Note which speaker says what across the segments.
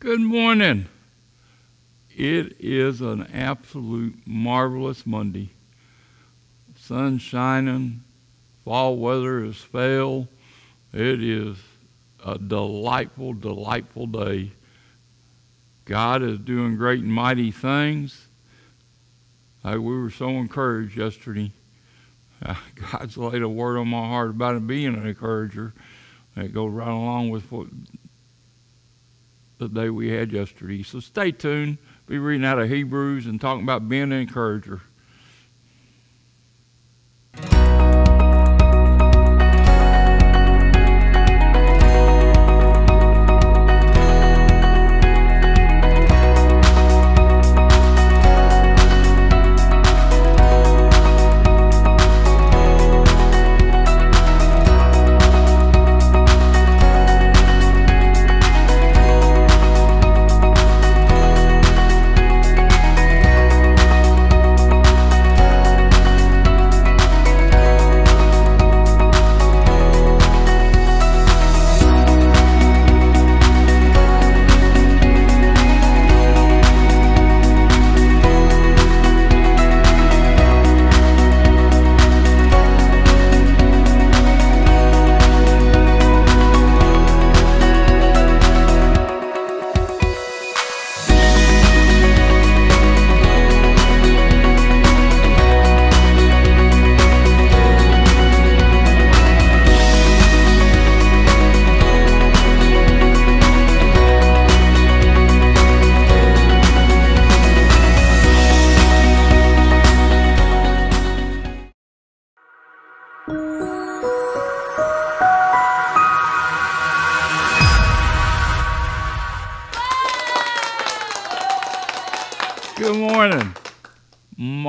Speaker 1: Good morning. It is an absolute marvelous Monday. Sun shining, fall weather has failed. It is a delightful, delightful day. God is doing great and mighty things. we were so encouraged yesterday. God's laid a word on my heart about it being an encourager. It goes right along with what the day we had yesterday. So stay tuned. Be reading out of Hebrews and talking about being an encourager.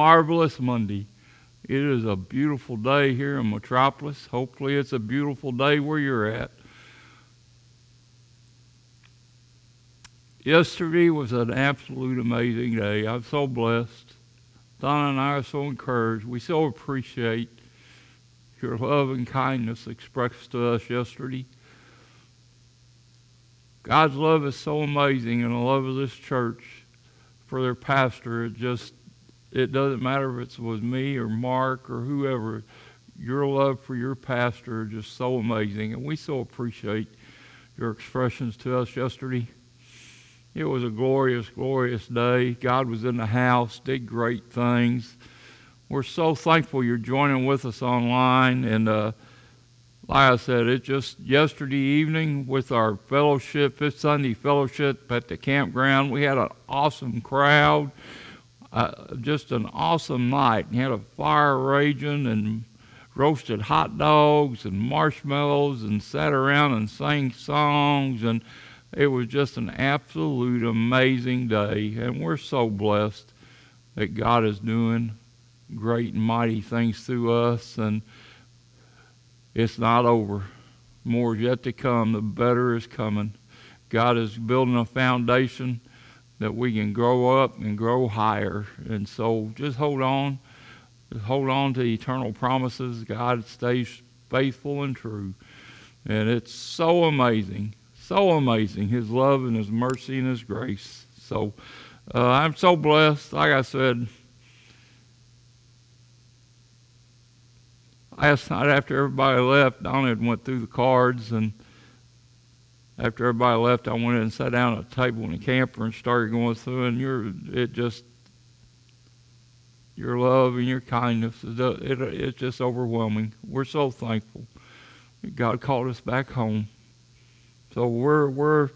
Speaker 1: Marvelous Monday. It is a beautiful day here in Metropolis. Hopefully, it's a beautiful day where you're at. Yesterday was an absolute amazing day. I'm so blessed. Donna and I are so encouraged. We so appreciate your love and kindness expressed to us yesterday. God's love is so amazing, and the love of this church for their pastor, it just it doesn't matter if it was me or Mark or whoever. Your love for your pastor is just so amazing, and we so appreciate your expressions to us yesterday. It was a glorious, glorious day. God was in the house, did great things. We're so thankful you're joining with us online. And uh, like I said, it just yesterday evening with our fellowship, Fifth Sunday fellowship at the campground, we had an awesome crowd uh, just an awesome night. He had a fire raging and roasted hot dogs and marshmallows and sat around and sang songs and it was just an absolute amazing day and we're so blessed that God is doing great and mighty things through us and it's not over. More is yet to come. The better is coming. God is building a foundation that we can grow up and grow higher. And so just hold on. Just hold on to eternal promises. God stays faithful and true. And it's so amazing, so amazing, His love and His mercy and His grace. So uh, I'm so blessed. Like I said, last night after everybody left, Donna had went through the cards and after everybody left, I went in and sat down at a table in the camper and started going through, and your it just your love and your kindness it, it, it's just overwhelming. We're so thankful. God called us back home. So we're we're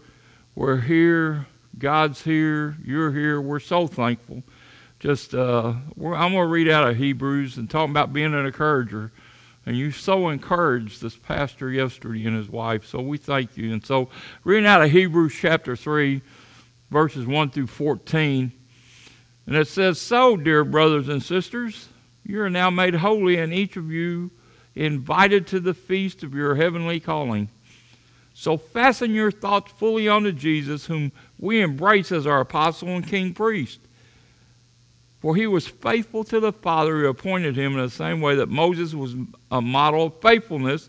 Speaker 1: we're here. God's here. You're here. We're so thankful. Just uh, I'm going to read out of Hebrews and talk about being an encourager. And you so encouraged this pastor yesterday and his wife. So we thank you. And so, reading out of Hebrews chapter 3, verses 1 through 14. And it says, So, dear brothers and sisters, you are now made holy, and each of you invited to the feast of your heavenly calling. So fasten your thoughts fully onto Jesus, whom we embrace as our apostle and king priest. For he was faithful to the Father who appointed him in the same way that Moses was a model of faithfulness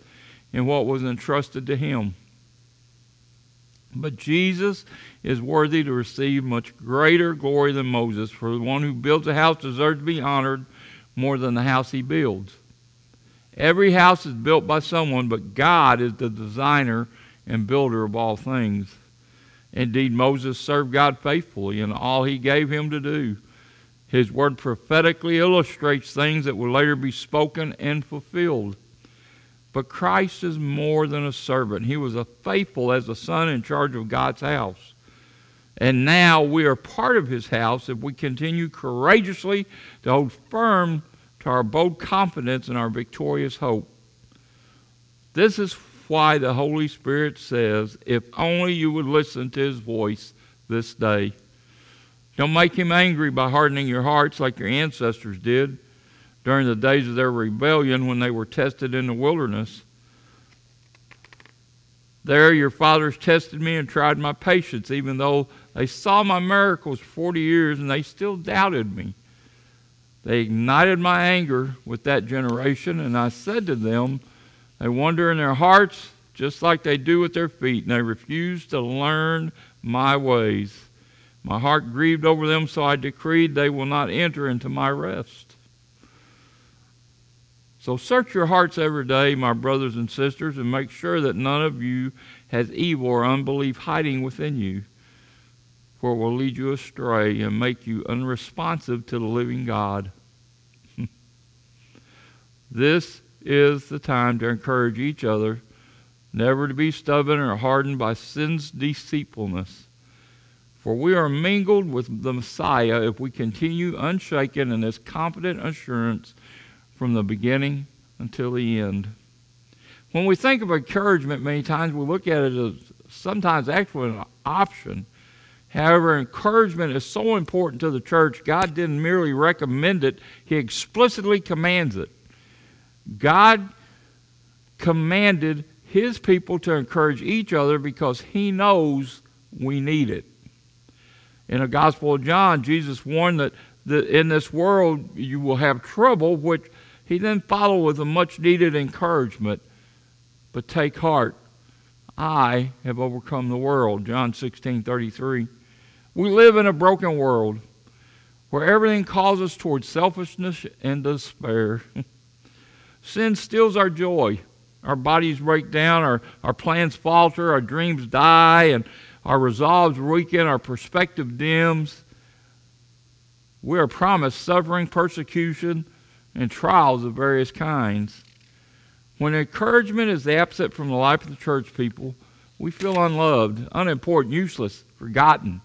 Speaker 1: in what was entrusted to him. But Jesus is worthy to receive much greater glory than Moses, for the one who builds a house deserves to be honored more than the house he builds. Every house is built by someone, but God is the designer and builder of all things. Indeed, Moses served God faithfully in all he gave him to do. His word prophetically illustrates things that will later be spoken and fulfilled. But Christ is more than a servant. He was a faithful as a son in charge of God's house. And now we are part of his house if we continue courageously to hold firm to our bold confidence and our victorious hope. This is why the Holy Spirit says, if only you would listen to his voice this day. Don't make him angry by hardening your hearts like your ancestors did during the days of their rebellion when they were tested in the wilderness. There, your fathers tested me and tried my patience, even though they saw my miracles 40 years and they still doubted me. They ignited my anger with that generation, and I said to them, They wander in their hearts just like they do with their feet, and they refuse to learn my ways. My heart grieved over them, so I decreed they will not enter into my rest. So search your hearts every day, my brothers and sisters, and make sure that none of you has evil or unbelief hiding within you, for it will lead you astray and make you unresponsive to the living God. this is the time to encourage each other, never to be stubborn or hardened by sin's deceitfulness. For we are mingled with the Messiah if we continue unshaken in this confident assurance from the beginning until the end. When we think of encouragement, many times we look at it as sometimes actually an option. However, encouragement is so important to the church, God didn't merely recommend it, He explicitly commands it. God commanded His people to encourage each other because He knows we need it. In the Gospel of John, Jesus warned that, that in this world you will have trouble, which he then followed with a much needed encouragement. But take heart, I have overcome the world. John 16 33. We live in a broken world where everything calls us towards selfishness and despair. Sin steals our joy. Our bodies break down, our, our plans falter, our dreams die, and our resolves weaken, our perspective dims. We are promised suffering, persecution, and trials of various kinds. When encouragement is absent from the life of the church people, we feel unloved, unimportant, useless, forgotten.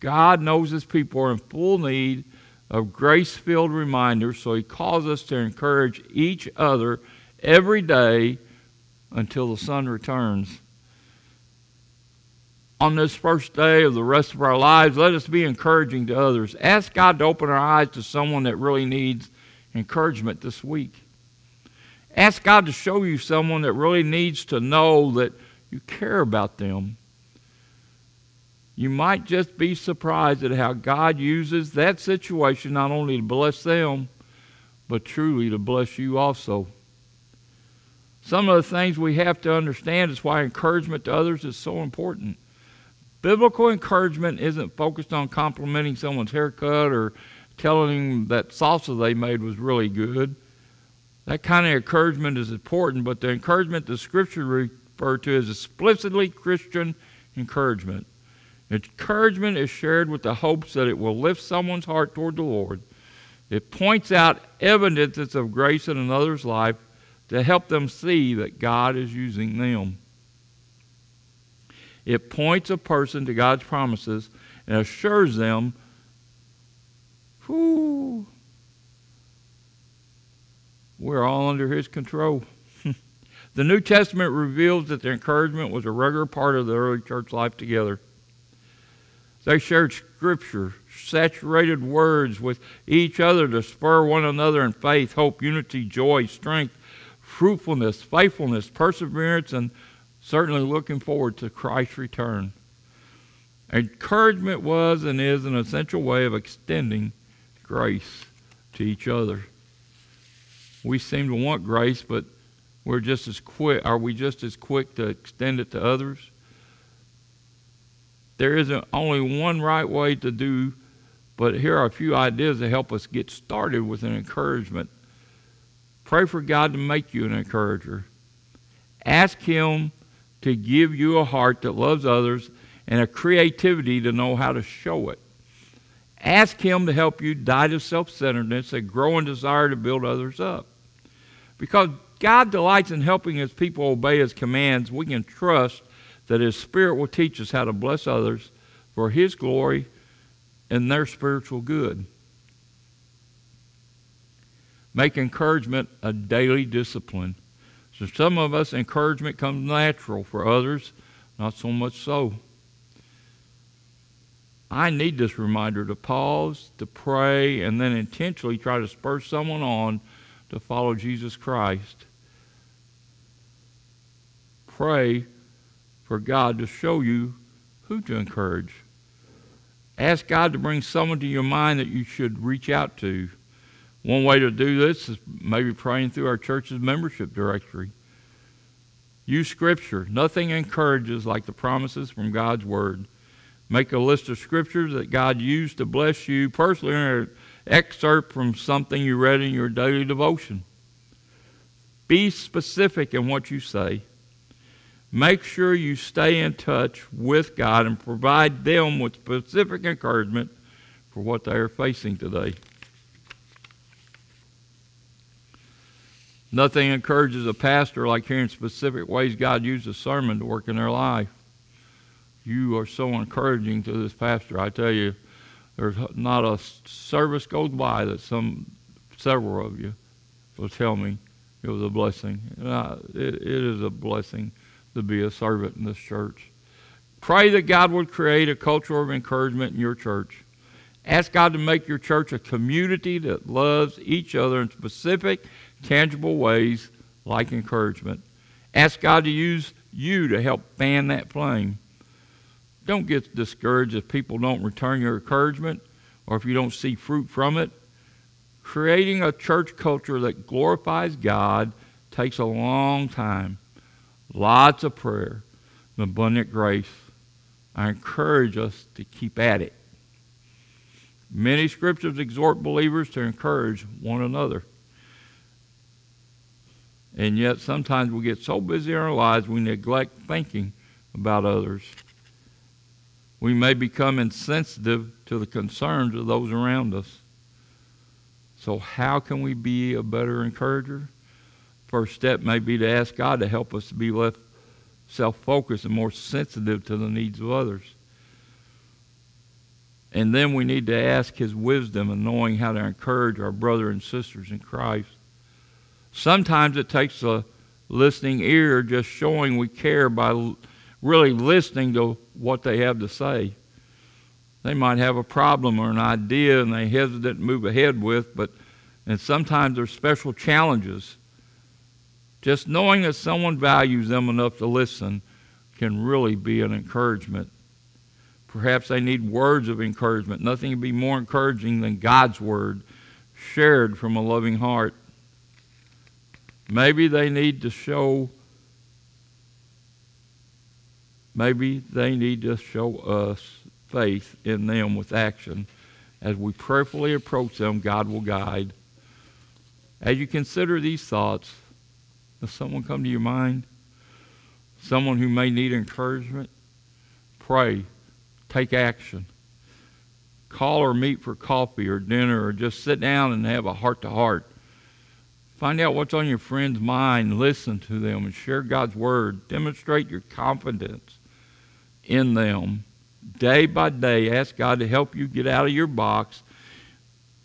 Speaker 1: God knows his people are in full need of grace filled reminders, so he calls us to encourage each other every day until the Son returns. On this first day of the rest of our lives, let us be encouraging to others. Ask God to open our eyes to someone that really needs encouragement this week. Ask God to show you someone that really needs to know that you care about them. You might just be surprised at how God uses that situation not only to bless them, but truly to bless you also. Some of the things we have to understand is why encouragement to others is so important. Biblical encouragement isn't focused on complimenting someone's haircut or telling them that salsa they made was really good. That kind of encouragement is important, but the encouragement the scripture refer to is explicitly Christian encouragement. Encouragement is shared with the hopes that it will lift someone's heart toward the Lord. It points out evidences of grace in another's life to help them see that God is using them. It points a person to God's promises and assures them Whew. We're all under his control. the New Testament reveals that the encouragement was a regular part of the early church life together. They shared scripture, saturated words with each other to spur one another in faith, hope, unity, joy, strength, fruitfulness, faithfulness, perseverance, and certainly looking forward to Christ's return. Encouragement was and is an essential way of extending grace to each other. We seem to want grace, but we're just as quick. Are we just as quick to extend it to others? There isn't only one right way to do, but here are a few ideas to help us get started with an encouragement. Pray for God to make you an encourager. Ask Him to give you a heart that loves others and a creativity to know how to show it. Ask Him to help you die to self centeredness, a growing desire to build others up. Because God delights in helping His people obey His commands, we can trust that His Spirit will teach us how to bless others for His glory and their spiritual good. Make encouragement a daily discipline. So some of us, encouragement comes natural. For others, not so much so. I need this reminder to pause, to pray, and then intentionally try to spur someone on to follow Jesus Christ. Pray for God to show you who to encourage. Ask God to bring someone to your mind that you should reach out to. One way to do this is maybe praying through our church's membership directory. Use Scripture. Nothing encourages like the promises from God's Word. Make a list of scriptures that God used to bless you personally, or an excerpt from something you read in your daily devotion. Be specific in what you say. Make sure you stay in touch with God and provide them with specific encouragement for what they are facing today. Nothing encourages a pastor like hearing specific ways God used a sermon to work in their life. You are so encouraging to this pastor. I tell you, there's not a service goes by that some several of you will tell me it was a blessing. I, it, it is a blessing to be a servant in this church. Pray that God would create a culture of encouragement in your church. Ask God to make your church a community that loves each other in specific tangible ways like encouragement. Ask God to use you to help fan that flame. Don't get discouraged if people don't return your encouragement or if you don't see fruit from it. Creating a church culture that glorifies God takes a long time, lots of prayer, and abundant grace. I encourage us to keep at it. Many scriptures exhort believers to encourage one another. And yet, sometimes we get so busy in our lives we neglect thinking about others. We may become insensitive to the concerns of those around us. So, how can we be a better encourager? First step may be to ask God to help us to be less self focused and more sensitive to the needs of others. And then we need to ask His wisdom in knowing how to encourage our brothers and sisters in Christ. Sometimes it takes a listening ear just showing we care by really listening to what they have to say. They might have a problem or an idea and they hesitate to move ahead with, but and sometimes there's special challenges. Just knowing that someone values them enough to listen can really be an encouragement. Perhaps they need words of encouragement. Nothing can be more encouraging than God's word shared from a loving heart. Maybe they need to show maybe they need to show us faith in them with action. As we prayerfully approach them, God will guide. As you consider these thoughts, does someone come to your mind? Someone who may need encouragement? Pray. Take action. Call or meet for coffee or dinner or just sit down and have a heart to heart. Find out what's on your friend's mind, listen to them, and share God's word. Demonstrate your confidence in them. Day by day, ask God to help you get out of your box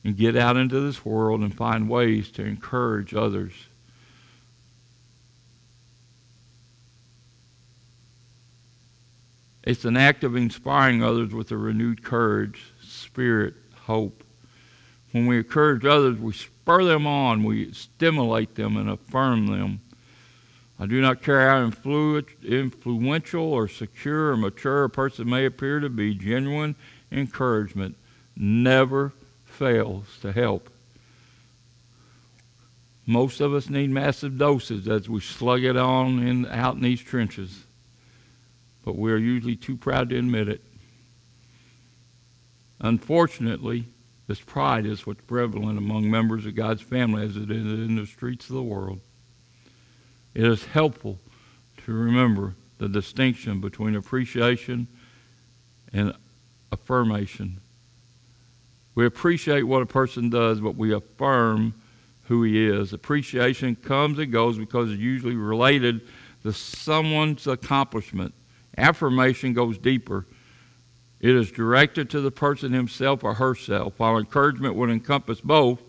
Speaker 1: and get out into this world and find ways to encourage others. It's an act of inspiring others with a renewed courage, spirit, hope. When we encourage others, we spur them on, we stimulate them and affirm them. I do not care how influential or secure or mature a person may appear to be, genuine encouragement never fails to help. Most of us need massive doses as we slug it on in, out in these trenches, but we are usually too proud to admit it. Unfortunately, this pride is what's prevalent among members of God's family as it is in the streets of the world. It is helpful to remember the distinction between appreciation and affirmation. We appreciate what a person does, but we affirm who he is. Appreciation comes and goes because it's usually related to someone's accomplishment. Affirmation goes deeper. It is directed to the person himself or herself. While encouragement would encompass both,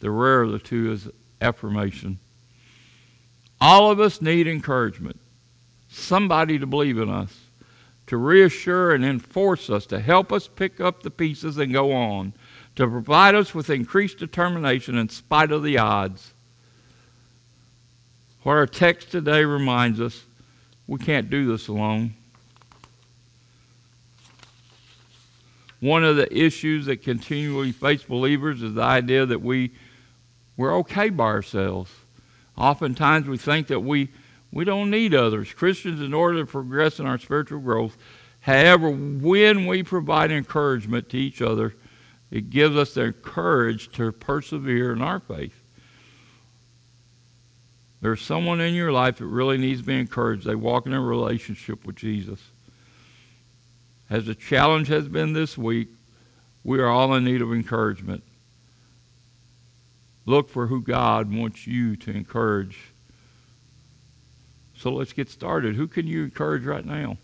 Speaker 1: the rarer of the two is affirmation. All of us need encouragement, somebody to believe in us, to reassure and enforce us, to help us pick up the pieces and go on to provide us with increased determination in spite of the odds. What our text today reminds us, we can't do this alone. One of the issues that continually face believers is the idea that we, we're okay by ourselves. Oftentimes we think that we, we don't need others. Christians, in order to progress in our spiritual growth, however, when we provide encouragement to each other, it gives us the courage to persevere in our faith. There's someone in your life that really needs to be encouraged. They walk in a relationship with Jesus. As the challenge has been this week, we are all in need of encouragement. Look for who God wants you to encourage. So let's get started. Who can you encourage right now?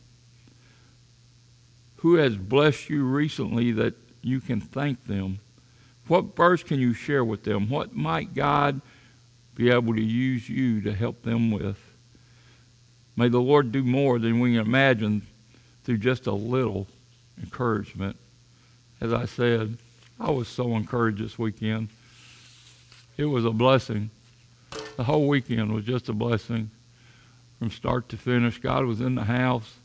Speaker 1: Who has blessed you recently that you can thank them? What verse can you share with them? What might God be able to use you to help them with? May the Lord do more than we can imagine through just a little encouragement. As I said, I was so encouraged this weekend. It was a blessing. The whole weekend was just a blessing from start to finish. God was in the house,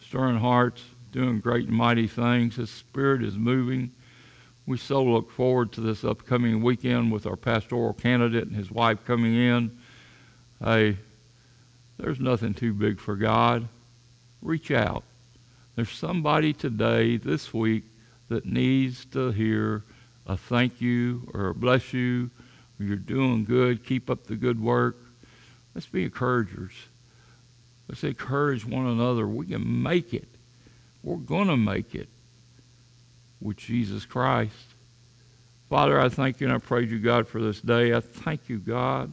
Speaker 1: stirring hearts, doing great and mighty things. His Spirit is moving. We so look forward to this upcoming weekend with our pastoral candidate and his wife coming in. Hey, there's nothing too big for God. Reach out. There's somebody today, this week, that needs to hear a thank you or a bless you. Or you're doing good. Keep up the good work. Let's be encouragers. Let's encourage one another. We can make it. We're going to make it with Jesus Christ. Father, I thank you and I praise you, God, for this day. I thank you, God.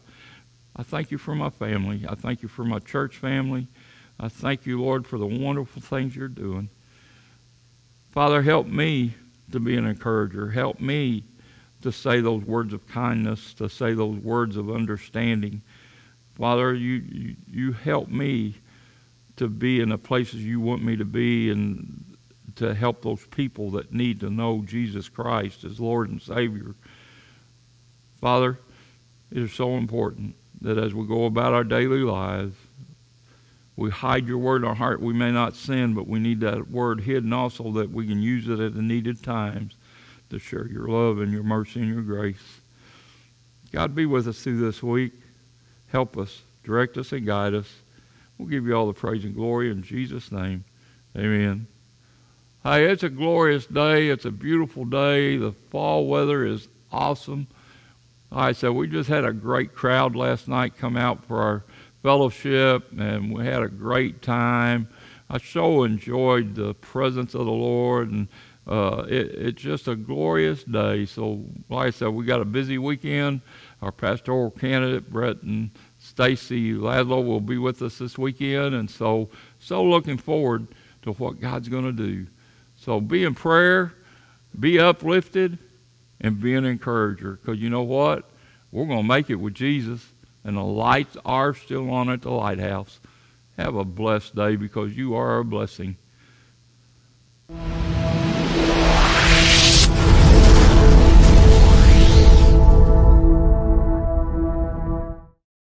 Speaker 1: I thank you for my family. I thank you for my church family. I thank you, Lord, for the wonderful things you're doing. Father, help me to be an encourager. Help me to say those words of kindness, to say those words of understanding. Father, you, you, you help me to be in the places you want me to be and to help those people that need to know Jesus Christ as Lord and Savior. Father, it is so important that as we go about our daily lives, we hide your word in our heart. We may not sin, but we need that word hidden also that we can use it at the needed times to share your love and your mercy and your grace. God be with us through this week. Help us, direct us, and guide us. We'll give you all the praise and glory in Jesus' name. Amen. Hey, it's a glorious day. It's a beautiful day. The fall weather is awesome. All right, so we just had a great crowd last night come out for our fellowship, and we had a great time. I so enjoyed the presence of the Lord, and uh, it, it's just a glorious day. So, like I said, we got a busy weekend. Our pastoral candidate, Brett and Stacy Ladlow will be with us this weekend, and so so looking forward to what God's going to do. So be in prayer, be uplifted, and be an encourager. Because you know what? We're going to make it with Jesus, and the lights are still on at the lighthouse. Have a blessed day because you are a blessing.